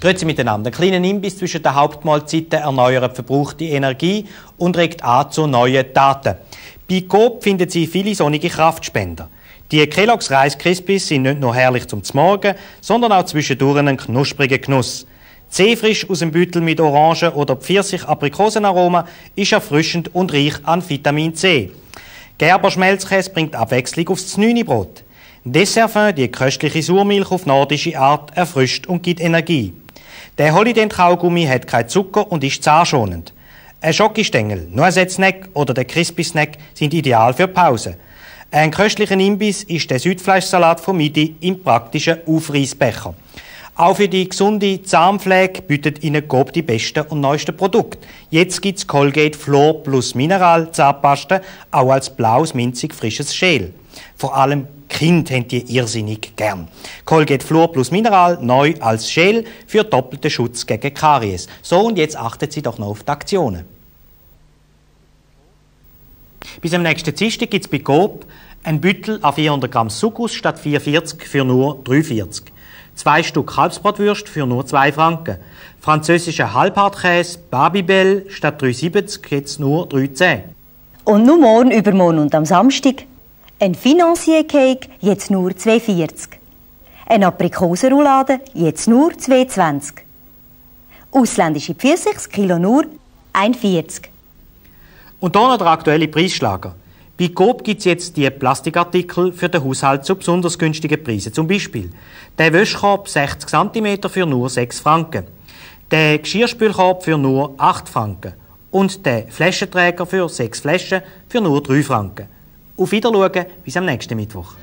Grüezi miteinander. Ein kleiner Imbiss zwischen den Hauptmahlzeiten erneuert verbrauchte Energie und regt an zu neuen Daten. Bei Coop finden Sie viele sonnige Kraftspender. Die Kellogg's Rice Krispies sind nicht nur herrlich zum Morgen, sondern auch zwischendurch ein knuspriger Genuss. Zehfrisch aus dem Büttel mit Orangen- oder Pfirsich-Aprikosenaroma ist erfrischend und reich an Vitamin C. Gerber Schmelzkäse bringt Abwechslung aufs Znüni-Brot. Dessertfin, die köstliche Surmilch auf nordische Art, erfrischt und gibt Energie. Der Holident-Kaugummi hat keinen Zucker und ist zahnschonend. Ein Schokistängel, Noisette-Snack oder der Crispy-Snack sind ideal für Pause. Ein köstlicher Imbiss ist der Südfleischsalat von Midi im praktischen Aufreissbecher. Auch für die gesunde Zahnpflege bietet Ihnen Coop die besten und neuesten Produkte. Jetzt gibt's Colgate Flor plus Mineral Zahnpasta, auch als blaues, minzig frisches Schäl. Vor allem Kind haben die irrsinnig gern. Colgate Flor plus Mineral, neu als Schäl für doppelten Schutz gegen Karies. So, und jetzt achten Sie doch noch auf die Aktionen. Bis am nächsten Dienstag gibt es bei Coop ein Büttel an 400 Gramm Suckus statt 4,40 für nur 3,40. Zwei Stück Kalbsbratwürst für nur 2 Franken. Französischer Halbhartkäse Babybel statt 3,70 jetzt nur 3,10. Und nur morgen, übermorgen und am Samstag ein Financier Cake, jetzt nur 2,40. Eine Aprikosenroulade, jetzt nur 2,20. Ausländische Pfirsichs, Kilo nur 1,40. Und hier noch der aktuelle Preisschlager. Bei Coop gibt es jetzt die Plastikartikel für den Haushalt zu besonders günstigen Preisen. Zum Beispiel der Wäschkorb 60 cm für nur 6 Franken, der Geschirrspülkorb für nur 8 Franken und der Flaschenträger für 6 Flaschen für nur 3 Franken. Auf Wiedersehen bis am nächsten Mittwoch.